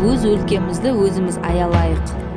өз өлкемізді өзіміз аялайық.